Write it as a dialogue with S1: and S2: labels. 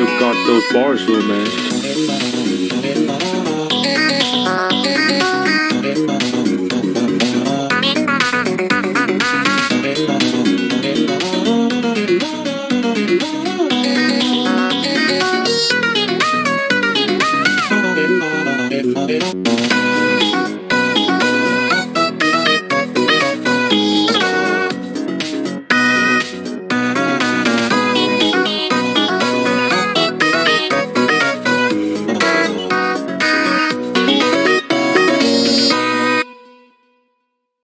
S1: Still got those bars though, man.